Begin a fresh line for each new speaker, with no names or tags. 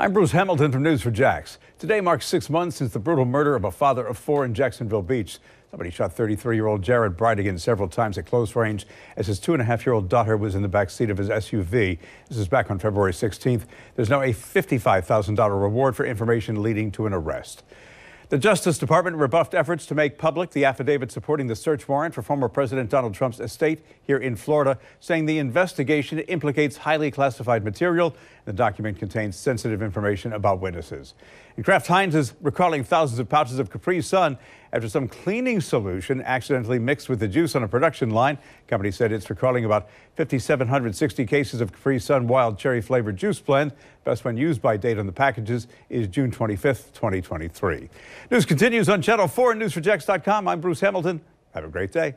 I'm Bruce Hamilton from News4Jax. Today marks six months since the brutal murder of a father of four in Jacksonville Beach. Somebody shot 33-year-old Jared Bridegan several times at close range as his two-and-a-half-year-old daughter was in the back seat of his SUV. This is back on February 16th. There's now a $55,000 reward for information leading to an arrest. The Justice Department rebuffed efforts to make public the affidavit supporting the search warrant for former President Donald Trump's estate here in Florida, saying the investigation implicates highly classified material. The document contains sensitive information about witnesses. And Kraft Heinz is recalling thousands of pouches of Capri Sun after some cleaning solution accidentally mixed with the juice on a production line. The company said it's recalling about 5,760 cases of Capri Sun wild cherry flavored juice blend. Best when used by date on the packages is June 25th, 2023. News continues on Channel 4 and News4Jax.com. I'm Bruce Hamilton. Have a great day.